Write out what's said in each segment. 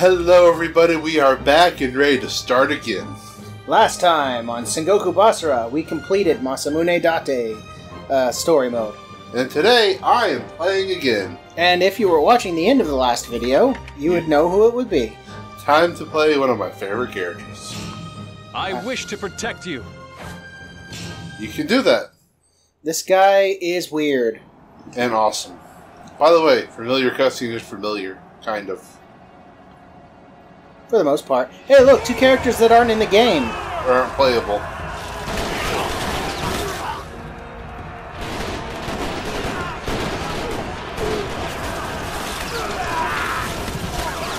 Hello, everybody. We are back and ready to start again. Last time on Sengoku Basara, we completed Masamune Date uh, story mode. And today, I am playing again. And if you were watching the end of the last video, you would know who it would be. Time to play one of my favorite characters. I wish to protect you. You can do that. This guy is weird. And awesome. By the way, familiar cutscene is familiar, kind of. For the most part. Hey, look, two characters that aren't in the game. Or aren't playable.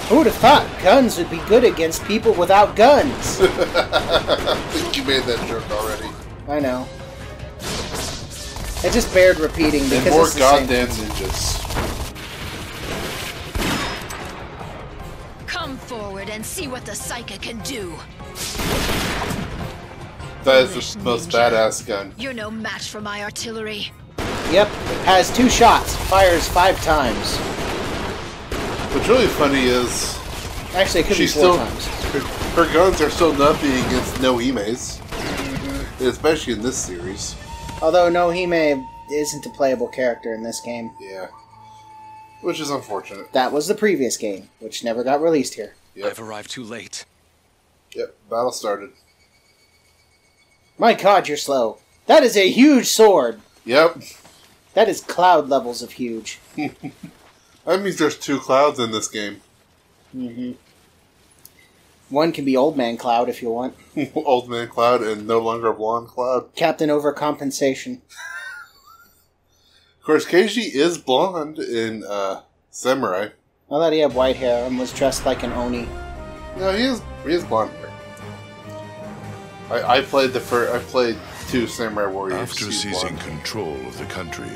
Who would have thought guns would be good against people without guns? I think you made that joke already. I know. It just bared repeating because And more it's the goddamn ninjas. Forward and see what the Saika can do. That is Foolish the most ninja. badass gun. You're no match for my artillery. Yep, it has two shots, fires five times. What's really funny is Actually, it could she's be four still times. her, her guns are still nothing against Nohimes, especially in this series. Although Nohime isn't a playable character in this game. Yeah, which is unfortunate. That was the previous game, which never got released here. Yep. I've arrived too late. Yep, battle started. My god, you're slow. That is a huge sword. Yep, That is cloud levels of huge. that means there's two clouds in this game. Mm-hmm. One can be Old Man Cloud if you want. Old man cloud and no longer blonde cloud. Captain Overcompensation. Of course, Keiji is blonde in uh, Samurai. I thought he had white hair and was dressed like an Oni. No, he is he is blonde hair. I, I played the first. I played two Samurai Warriors. After seizing control of the country,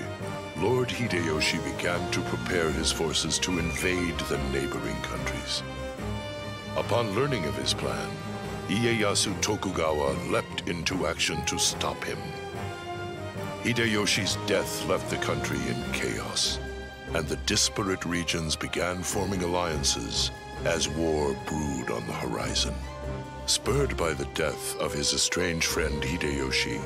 Lord Hideyoshi began to prepare his forces to invade the neighboring countries. Upon learning of his plan, Ieyasu Tokugawa leapt into action to stop him. Hideyoshi's death left the country in chaos, and the disparate regions began forming alliances as war brewed on the horizon. Spurred by the death of his estranged friend Hideyoshi,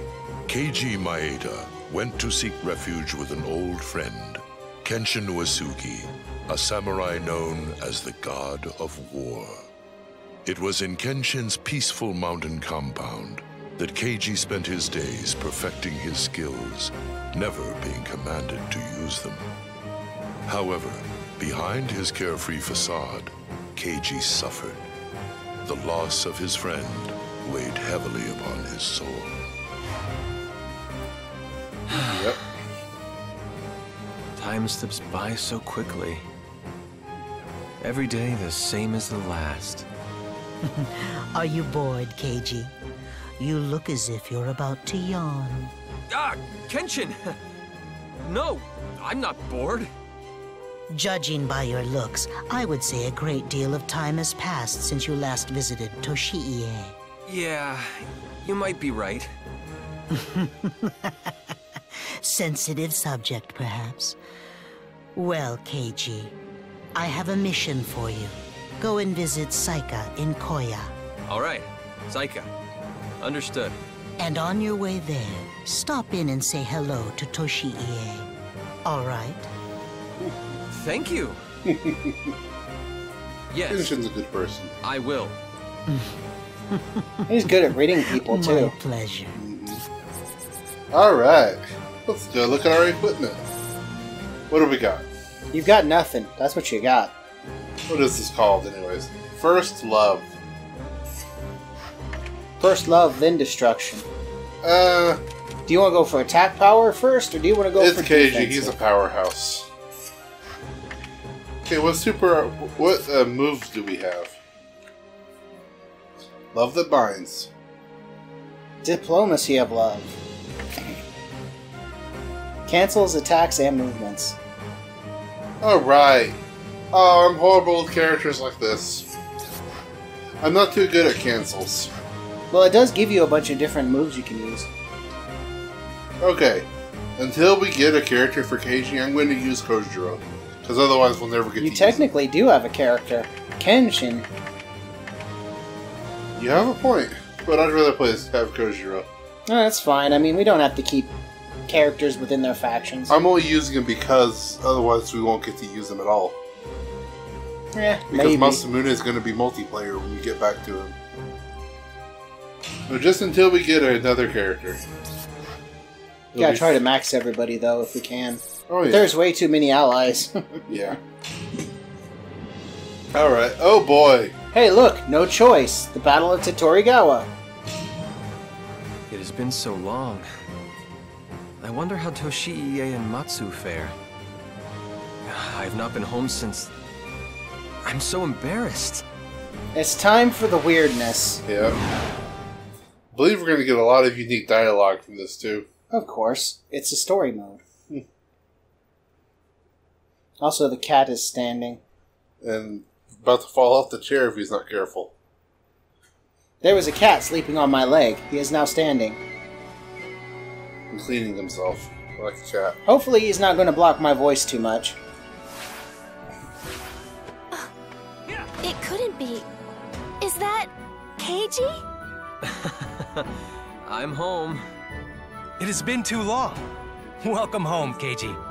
Keiji Maeda went to seek refuge with an old friend, Kenshin Uesugi, a samurai known as the God of War. It was in Kenshin's peaceful mountain compound that Keiji spent his days perfecting his skills, never being commanded to use them. However, behind his carefree facade, Keiji suffered. The loss of his friend weighed heavily upon his soul. Yep. Time slips by so quickly. Every day the same as the last. Are you bored, Keiji? You look as if you're about to yawn. Ah, Kenshin! No, I'm not bored. Judging by your looks, I would say a great deal of time has passed since you last visited Toshiie. Yeah, you might be right. Sensitive subject, perhaps. Well, Keiji, I have a mission for you. Go and visit Saika in Koya. All right, Saika. Understood. And on your way there, stop in and say hello to Toshiie. All right? Thank you. yes, Kenshin's a good person. I will. He's good at reading people, too. My too. pleasure. All right, let's go look at our equipment. What do we got? You've got nothing. That's what you got. What is this called, anyways? First love. First love, then destruction. Uh, Do you want to go for attack power first, or do you want to go it's for Keiji. defensive? He's a powerhouse. Okay, what super? What uh, moves do we have? Love that binds. Diplomacy of love. Cancels attacks and movements. All right. Oh, I'm horrible with characters like this. I'm not too good at cancels. Well, it does give you a bunch of different moves you can use. Okay. Until we get a character for Keiji, I'm going to use Kojiro. Because otherwise we'll never get You to technically do have a character. Kenshin. You have a point, but I'd rather play as have Kojiro. No, that's fine. I mean, we don't have to keep characters within their factions. I'm only using him because otherwise we won't get to use him at all. yeah, Because maybe. Masamune is going to be multiplayer when we get back to him. But just until we get another character. It'll Gotta try to max everybody though if we can. Oh yeah. There's way too many allies. Yeah. All right. Oh boy. hey, look, no choice. The Battle of Tedorigawa. It has been so long. I wonder how Toshiie and Matsu fare. I've not been home since... I'm so embarrassed. It's time for the weirdness. Yeah. I believe we're going to get a lot of unique dialogue from this too. Of course, it's a story mode. Also, the cat is standing. And about to fall off the chair if he's not careful. There was a cat sleeping on my leg. He is now standing. And cleaning himself like a cat. Hopefully, he's not going to block my voice too much. It couldn't be. Is that Keiji? I'm home. It has been too long. Welcome home, Keiji.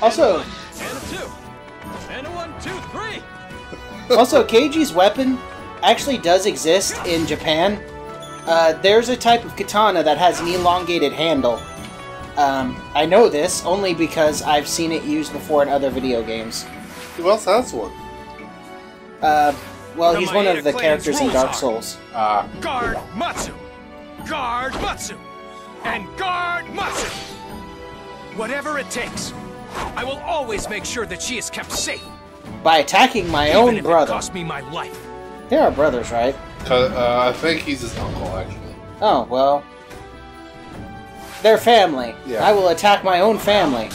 Also, And a two. And a one, two, three. also, Keiji's weapon actually does exist in Japan. Uh, there's a type of katana that has an elongated handle. Um, I know this only because I've seen it used before in other video games. Who else has one? Uh, well, he's one of the characters in Dark Souls. Ah. Guard Matsu. Guard Matsu. And guard Matsu. Whatever it takes. I will always make sure that she is kept safe. By attacking my even own if brother. it cost me my life. They are brothers, right? 'Cause, Uh, I think he's his uncle, actually. Oh, well. They're family. Yeah. I will attack my own family.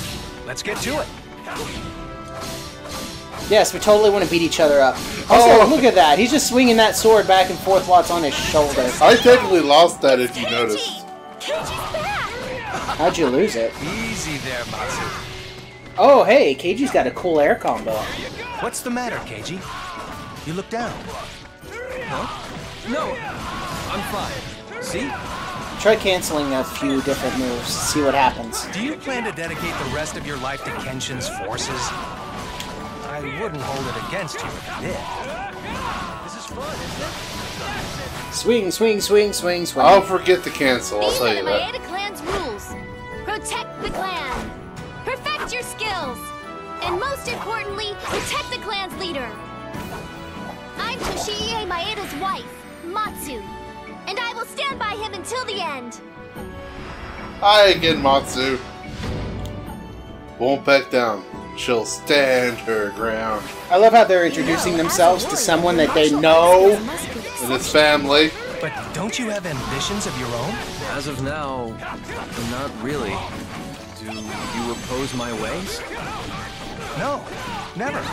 Let's get to it. Yes, we totally want to beat each other up. Also, Oh. look at that. He's just swinging that sword back and forth while it's on his shoulder. I technically lost that if you noticed. Keiji's back! How'd you lose it? Easy there, Matsu. Oh, hey, Keiji's got a cool air combo. What's the matter, Keiji? You look down. No, I'm fine. See? Try canceling a few different moves. See what happens. Do you plan to dedicate the rest of your life to Kenshin's forces? I wouldn't hold it against you if you did. This is fun, isn't it? Swing, swing, swing, swing, swing. I'll forget to cancel, I'll Be tell one you of that. Clan's rules. Protect the clan. Perfect your skills. And most importantly, protect the clan's leader. I'm Toshiie Maeda's wife, Matsu. And I will stand by him until the end. Hi again, Matsu. Won't back down. She'll stand her ground. I love how they're introducing themselves to someone that they know. And his family. But don't you have ambitions of your own? As of now, not really. Do you oppose my ways? No, never.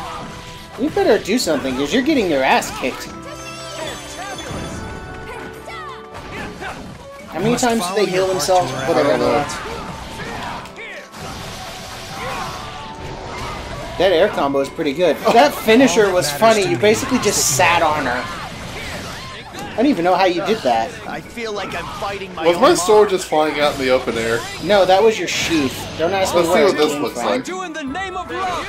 You better do something, because you're getting your ass kicked. How many times do they heal themselves before they run out? That air combo is pretty good. That finisher was funny. You basically just sat on her. I don't even know how you did that. I feel like I'm fighting my Was own my mom. sword just flying out in the open air? No, that was your sheath. Don't ask me Let's see where what this looks from. like. Do in the name of love!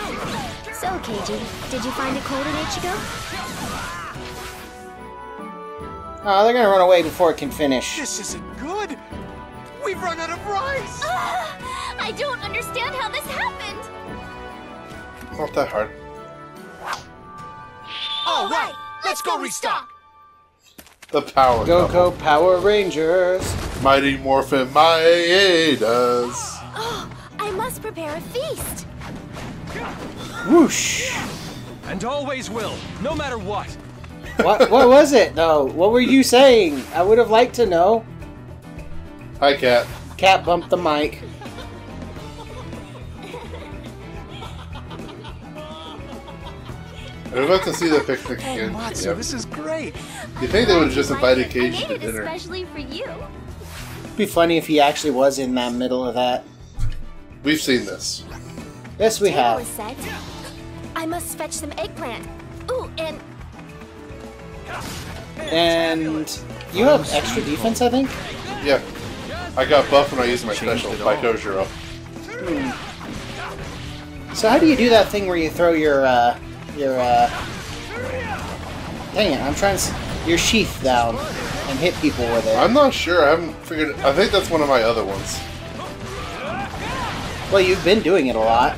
So, Keiji, did you find a cold in Echigo? Oh, they're gonna run away before it can finish. This isn't good. We've run out of rice. Ah, I don't understand how this happened. Not that hard. All right, let's go restock. The power couple. Go Power Rangers! Mighty Morphin Maedas. Oh, I must prepare a feast. Whoosh! And always will, no matter what. What, what was it, though? What were you saying? I would have liked to know. Hi, Cat. Cat bumped the mic. We're about to see the picnic Hey, again. Matsu, Yep. this is great. You think they would have just Like invited it. Cage made to dinner? especially for you. It'd be funny if he actually was in that middle of that. We've seen this. Yes, we have. is. I must fetch some eggplant. Ooh, and And you have extra defense, I think? Yeah. I got buff when I used my Changed special it by all. Kojiro. So how do you do that thing where you throw your, uh, your, uh... Dang it, I'm trying to... s- Your sheath down and hit people with it. I'm not sure. I haven't figured. I think that's one of my other ones. Well, you've been doing it a lot.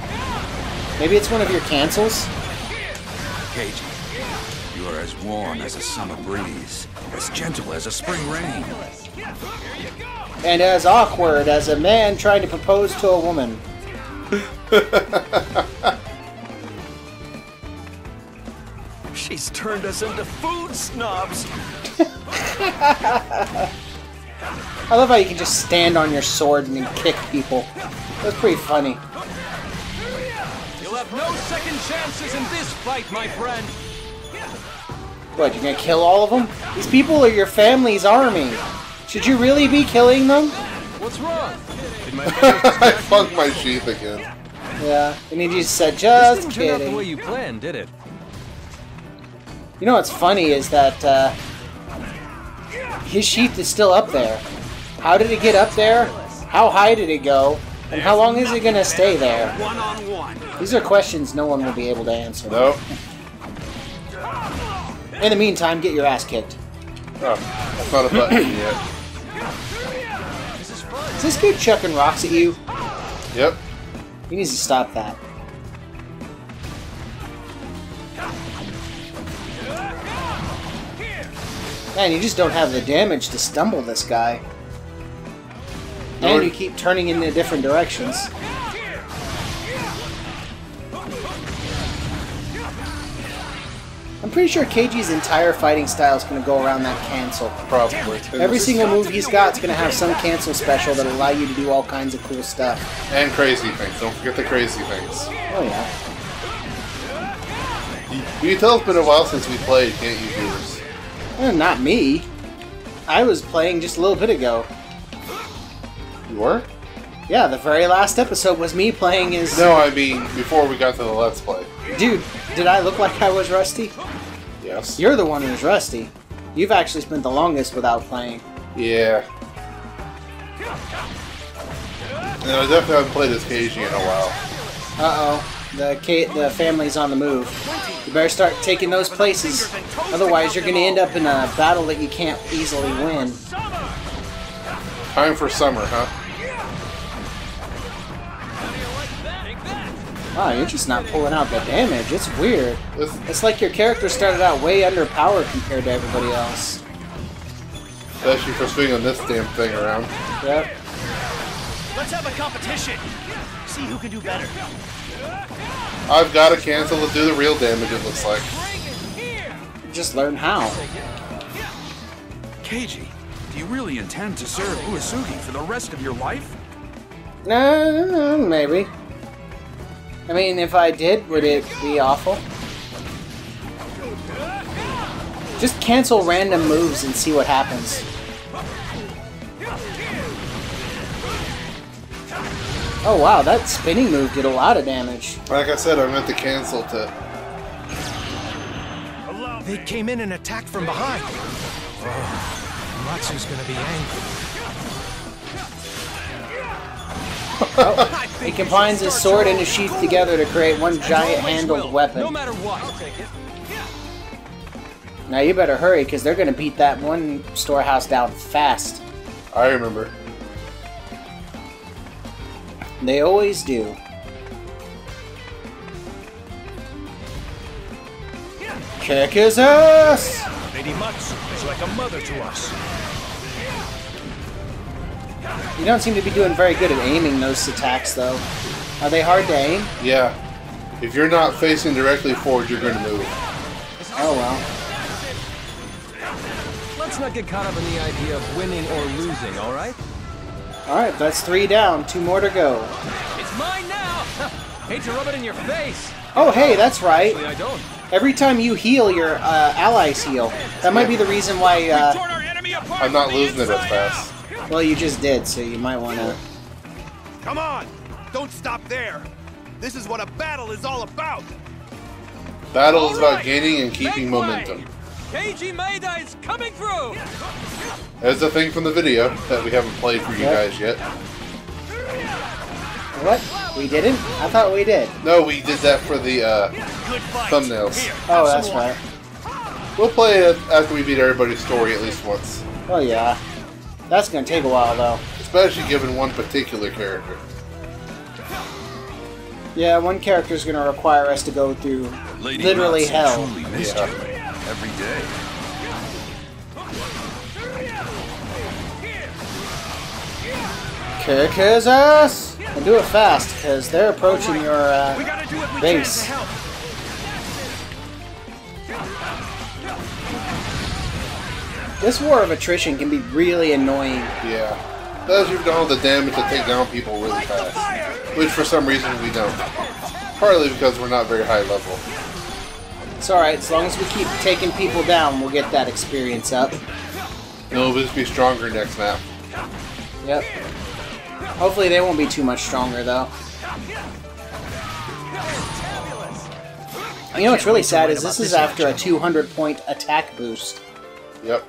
Maybe it's one of your cancels? Keiji, you are as warm as a summer breeze, as gentle as a spring rain. And as awkward as a man trying to propose to a woman. She's turned us into food snobs. I love how you can just stand on your sword and then kick people. That's pretty funny. You'll have no second chances in this fight, my friend. What, you're gonna kill all of them? These people are your family's army. Should you really be killing them? What's wrong? I funked my sheath again. Yeah, and he just said, This just didn't turn out the way you planned, did it? You know what's funny is that uh, his sheath is still up there. How did it get up there? How high did it go? And how long is it gonna stay there? One on one. These are questions no one will be able to answer. Nope. In the meantime, get your ass kicked. Oh, that's not a button yet. Is this dude chucking rocks at you? Yep. He needs to stop that. Man, you just don't have the damage to stumble this guy. And you keep turning in the different directions. I'm pretty sure Keiji's entire fighting style is going to go around that cancel. Probably. Every single move he's got is going to have some cancel special that'll allow you to do all kinds of cool stuff. And crazy things. Don't forget the crazy things. Oh yeah. You can tell it's been a while since we played, can't you? Eh, not me. I was playing just a little bit ago. You were? Yeah, the very last episode was me playing as. No, I mean before we got to the Let's Play. Dude, did I look like I was rusty? Yes. You're the one who's rusty. You've actually spent the longest without playing. Yeah. No, I definitely haven't played as Keiji in a while. Uh oh. The K- the family's on the move. You better start taking those places. Otherwise, you're going to end up in a battle that you can't easily win. Time for summer, huh? Wow, you're just not pulling out the damage. It's weird. It's like your character started out way underpowered compared to everybody else. especially for swinging this damn thing around. Yep. Let's have a competition. See who can do better. I've got to cancel to do the real damage, it looks like. Just learn how. Keiji, do you really intend to serve Uesugi for the rest of your life? No, maybe. I mean, if I did, would it be awful? Just cancel random moves and see what happens. Oh wow, that spinning move did a lot of damage. Like I said, I meant to cancel to. They came in and attacked from behind. Oh, Matsu's gonna be angry. Oh, he combines his sword and his sheath together to create one giant handled No weapon. matter what. I'll take it. Now you better hurry, because they're gonna beat that one storehouse down fast. I remember. They always do. Kick his ass! Lady Matsu is like a mother to us. You don't seem to be doing very good at aiming those attacks, though. Are they hard to aim? Yeah. If you're not facing directly forward, you're going to move. Oh well. Let's not get caught up in the idea of winning or losing, all right? Alright, that's three down, two more to go. It's mine now. Hate to rub it in your face. Oh, hey, that's right. Actually, I don't. Every time you heal, your uh, allies heal. That might be the reason why. Uh, Torn our enemy apart I'm not losing it as fast. well, you just did, so you might want to. Come on! Don't stop there! This is what a battle is all about! Battle is about gaining and keeping momentum. Keiji Maeda is coming through! There's a thing from the video that we haven't played for you Yep. guys yet. What? We didn't? I thought we did. No, we did that for the uh, thumbnails. Oh, that's right. We'll play it after we beat everybody's story at least once. Oh yeah. That's gonna take a while though. Especially given one particular character. Yeah, one character's gonna require us to go through Lady literally Natsu hell. truly missed Yeah. You every day. Kick his ass! And do it fast, because they're approaching your uh, We gotta do what we base. can to help. This war of attrition can be really annoying. Yeah. Does you don't have the damage to take down people really fast. Which for some reason we don't. Partly because we're not very high level. It's alright, as long as we keep taking people down, we'll get that experience up. It'll just be stronger next map. Yep. Hopefully they won't be too much stronger though. You know what's really sad is this is after a 200 point attack boost. Yep.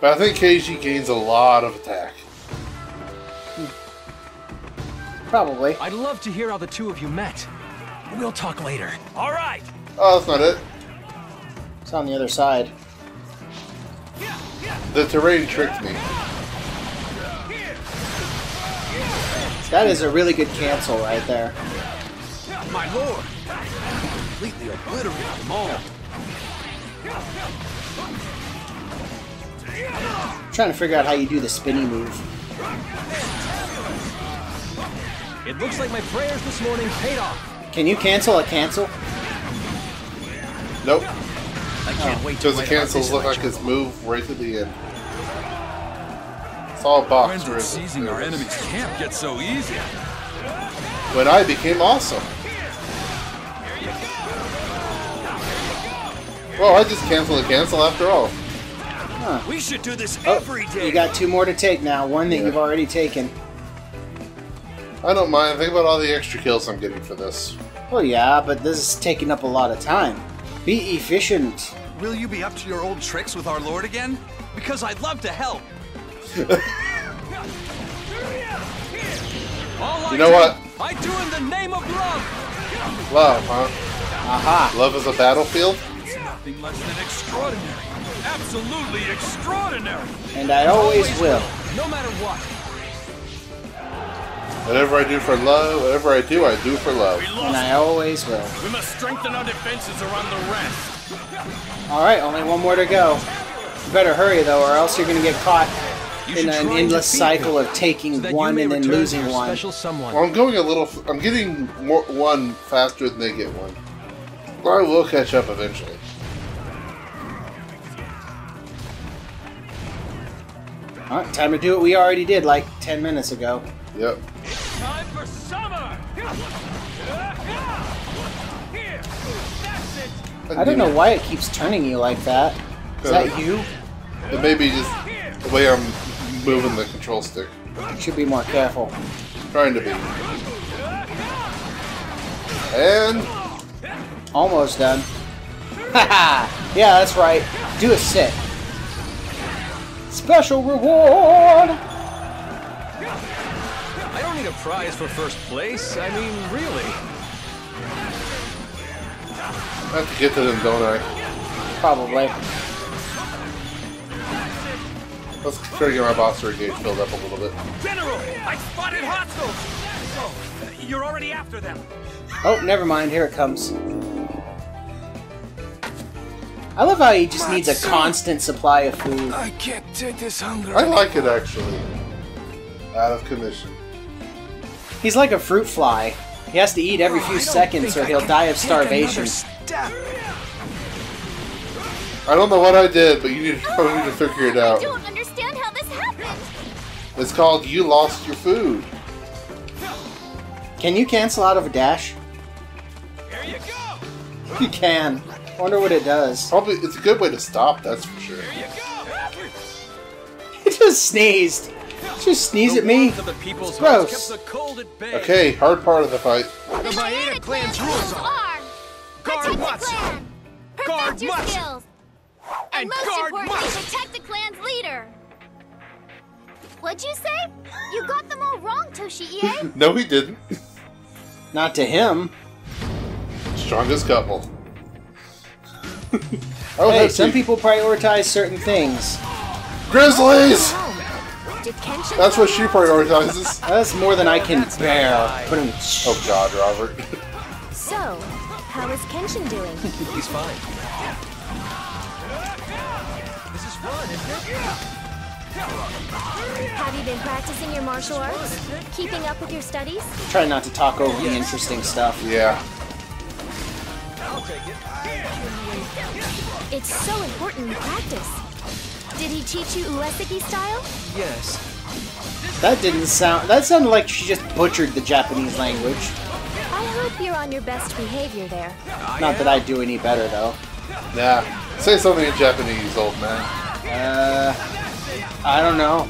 But I think Keiji gains a lot of attack. Probably. I'd love to hear how the two of you met. We'll talk later. All right. Oh, that's not it. It's on the other side. The terrain tricked me. That is a really good cancel right there. My lord! Completely obliterated them all. trying to figure out how you do the spinny move. It looks like my prayers this morning paid off. Can you cancel a cancel? Nope. I can't wait to Because the write about cancels look like his journal. move right to the end. It's all When did or is it- seizing our enemy's camp get so easy? When I became awesome. Well, I just canceled a cancel after all. We should do this Oh, every day. you got two more to take now. One that Yeah. you've already taken. I don't mind. Think about all the extra kills I'm getting for this. Well, yeah, but this is taking up a lot of time. Be efficient. Will you be up to your old tricks with our lord again? Because I'd love to help. You know what? I do in the name of love. Love, huh? Aha. Love is a battlefield? It's nothing less than extraordinary. Absolutely extraordinary. And I always will. No matter what. Whatever I do for love, whatever I do, I do for love. And. I always will. We must strengthen our defenses around the rest. Alright, only one more to go. You better hurry though, or else you're gonna get caught You in an endless cycle them, of taking so one and then losing one. Someone. Well, I'm going a little. f- I'm getting more, one faster than they get one. Well, I will catch up eventually. Alright, time to do what we already did like 10 minutes ago. Yep. Time for summer. Here, that's it. I don't know why it keeps turning you like that. Is that uh, you? It may be just the way I'm moving the control stick. You should be more careful. Trying to be. And Almost done. Haha! yeah, that's right. Do a sit. Special reward! I don't need a prize for first place. I mean, really. I have to get to them, don't I? Probably. Let's try to get my boss gauge filled up a little bit. General, I spotted hostiles. So, you're already after them. Oh, never mind. Here it comes. I love how he just needs a constant supply of food. I can't take this hunger. I like it actually. Out of commission. He's like a fruit fly. He has to eat every oh, few seconds or he'll die of starvation. I don't know what I did, but you need to, probably need to figure it out. I don't understand how this happened. It's called You Lost Your Food. Can you cancel out of a dash? Here you go. You can. I Wonder what it does. Probably, it's a good way to stop, that's for sure. Here you go. He just sneezed. Just sneeze at me. warmth of the people's It's gross. kept the cold at bay. Okay, hard part of the fight. The Maeda clan's rules are. are Perfect your must. skills. And, And most guard importantly, protect the clan's leader. What'd you say? You got them all wrong, Toshiie. No, he didn't. Not to him. Strongest couple. oh, hey, some it. people prioritize certain things. Grizzlies. Did Kenshin That's what she prioritizes. That's more than I can bear. But I'm- Oh God, Robert. So, how is Kenshin doing? He's fine. This is fun, isn't it? Have you been practicing your martial arts? Keeping up with your studies? Try not to talk over the interesting stuff. Yeah. I'll take it. It's so important you practice. Did he teach you Uesugi style? Yes. That didn't sound. That sounded like she just butchered the Japanese language. I hope you're on your best behavior there. Not that I do any better though. Nah. Say something in Japanese, old man. Uh, I don't know.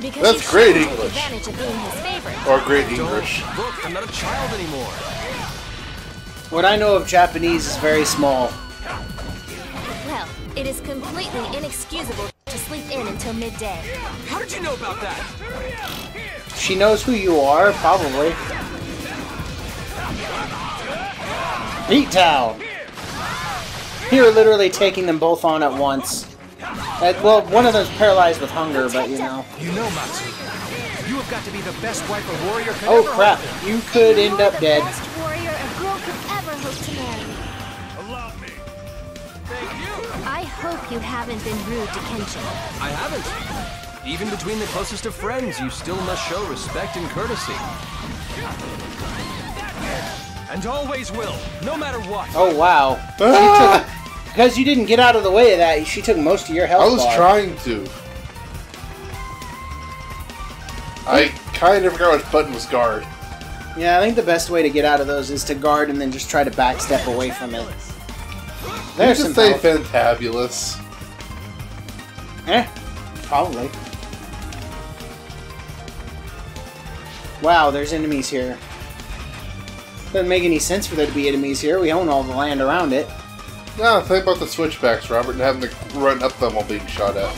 Because That's you great English. advantage of being his favorite. Or great Don't English. look. I'm not a child anymore. What I know of Japanese is very small. Well, it is completely inexcusable to sleep in until midday. How did you know about that? She knows who you are, probably. Beat Town! Here, literally taking them both on at once. Well, one of them's paralyzed with hunger, but you know. You know, Matsu. You have got to be the best wife a warrior could Oh ever crap, hope you could end You're up the dead. best warrior a girl could ever hope to marry. I hope you haven't been rude to Kenshin. I haven't. Even between the closest of friends, you still must show respect and courtesy. And always will, no matter what. Oh wow. Took, because you didn't get out of the way of that, she took most of your health I was bar. trying to. I kind of forgot which button was guard. Yeah, I think the best way to get out of those is to guard and then just try to backstep away from it. There's you say health. fantabulous. Eh, probably. Wow, there's enemies here. Doesn't make any sense for there to be enemies here. We own all the land around it. No, think about the switchbacks, Robert, and having to run up them while being shot at.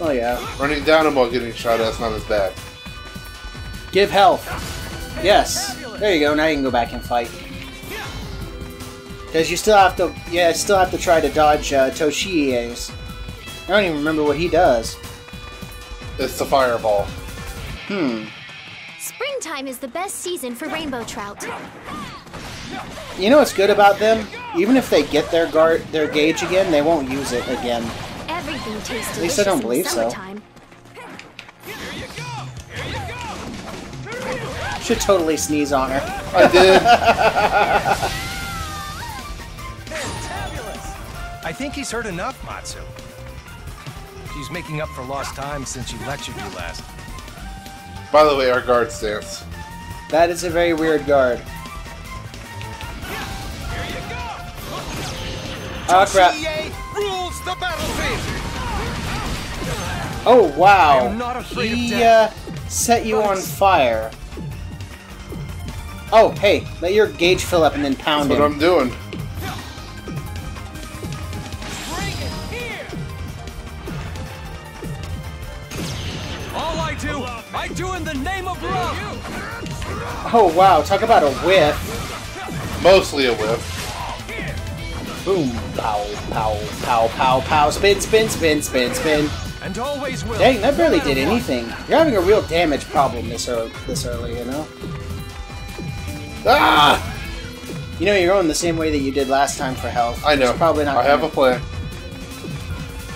Oh yeah. Running down them while getting shot at is not as bad. Give health. Yes. There you go. Now you can go back and fight. Because you still have to, yeah, still have to try to dodge uh, Toshiie's. I don't even remember what he does. It's the fireball. Hmm. Springtime is the best season for rainbow trout. You know what's good about them? Even if they get their guard, their gauge again, they won't use it again. Everything tastes At least I don't believe so. summertime. Should totally sneeze on her. I did. I think he's heard enough, Matsu. She's making up for lost time since you lectured you last. By the way, our guard stance. That is a very weird guard. Oh crap. Rules the battlefield! Oh wow. Not he uh, set you on fire. Oh hey, let your gauge fill up and then pound That's what him. I'm doing. Do in the name of love! Oh wow, talk about a whiff. Mostly a whiff. Boom, pow, pow, pow, pow, pow. Spin, spin, spin, spin, spin. And always will. Dang, that barely did anything. You're having a real damage problem this early, this early, you know. Ah! You know you're going the same way that you did last time for health. I know. Probably not. I have a plan.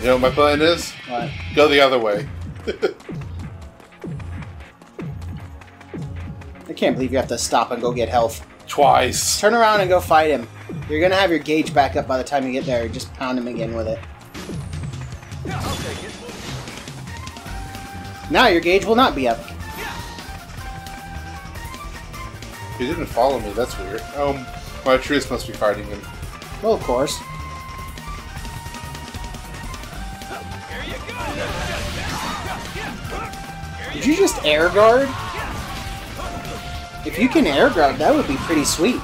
You know what my plan is? What? Go the other way. I can't believe you have to stop and go get health. Twice. Turn around and go fight him. You're gonna have your gauge back up by the time you get there. Just pound him again with it. I'll take it. Now your gauge will not be up. He didn't follow me, that's weird. Um, my truce must be fighting him. Well, of course. Did you just air guard? If you can air guard, that would be pretty sweet.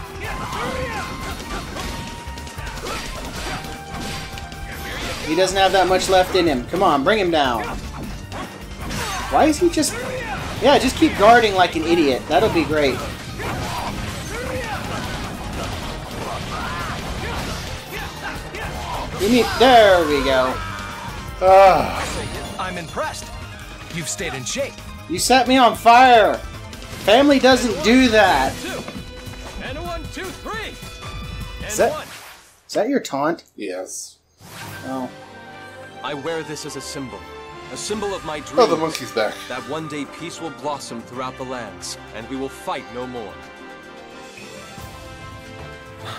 He doesn't have that much left in him. Come on, bring him down. Why is he just... Yeah, just keep guarding like an idiot. That'll be great. Give me... There we go. Ah, I'm impressed. You've stayed in shape. You set me on fire. Family doesn't do that. Two. And one, two, three. Is that- that your taunt? yes. Oh. I wear this as a symbol. A symbol of my dream. Oh, the monkey's back. That one day peace will blossom throughout the lands, and we will fight no more.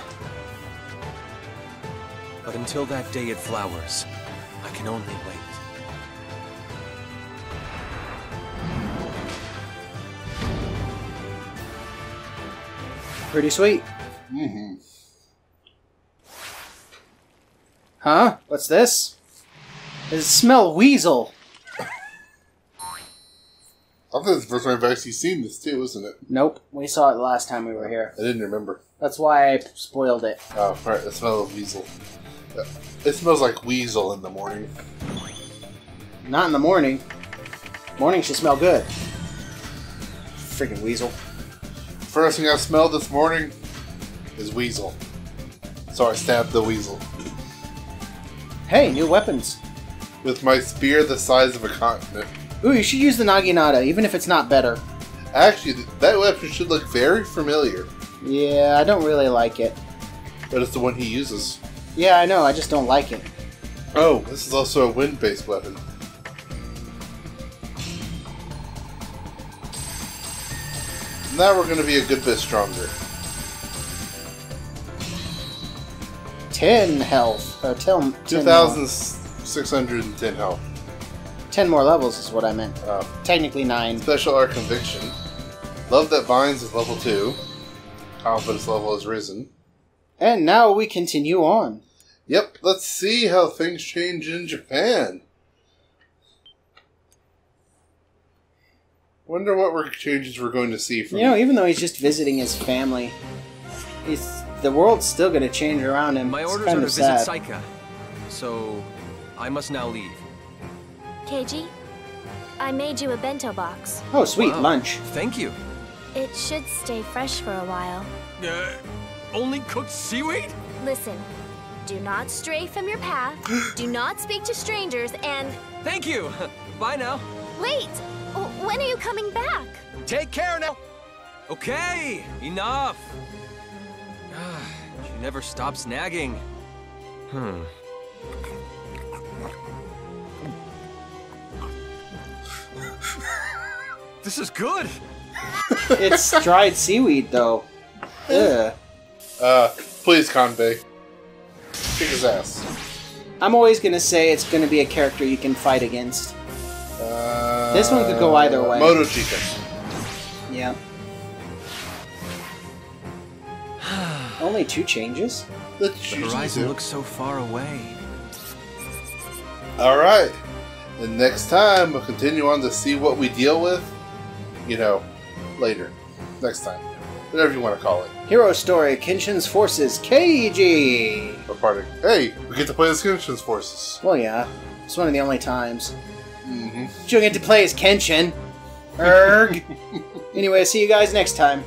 But until that day it flowers, I can only wait. Pretty sweet. Mm-hmm. Huh? What's this? Does it smell weasel? I think it's the first time I've actually seen this too, isn't it? Nope. We saw it the last time we were here. I didn't remember. That's why I spoiled it. Oh, right, the smell of weasel. It smells like weasel in the morning. Not in the morning. Morning should smell good. Freaking weasel. First thing I smelled this morning is weasel. So I stabbed the weasel Hey, new weapons. with my spear the size of a continent. Ooh, you should use the Naginata, even if it's not better. Actually, that weapon should look very familiar, Yeah, I don't really like it. but it's the one he uses. Yeah, I know, I just don't like it. Oh, this is also a wind-based weapon. Now we're going to be a good bit stronger. 10 health. Or 10, 10, more. 2,610 health. 10 more levels is what I meant. Uh, Technically 9. special art conviction. Love that Binds is level 2. Confidence level has risen. And now we continue on. Yep, let's see how things change in Japan. Wonder what we're, changes we're going to see from You know, even though he's just visiting his family, he's the world's still going to change around him. My It's orders kind are to of visit sad. Saika, so I must now leave. Keiji, I made you a bento box. Oh, sweet Wow. lunch. Thank you. It should stay fresh for a while. Uh, only cooked seaweed? Listen, do not stray from your path, do not speak to strangers, and Thank you. Bye now. wait! W- When are you coming back? Take care now. Okay, enough. she never stops nagging. Hmm. This is good. It's dried seaweed, though. Ugh. Uh, please, Kanbei. Kick his ass. I'm always going to say it's going to be a character you can fight against. This one could go either way. Motochika. Yeah. Only two changes? That's The horizon do. looks so far away. Alright. And next time, we'll continue on to see what we deal with. You know, later. Next time. Whatever you want to call it. Hero story Kenshin's forces, Keiji! Or part of. Hey, we get to play as Kenshin's forces. Well, yeah. It's one of the only times. You don't get to play as Kenshin. Erg. anyway, see you guys next time.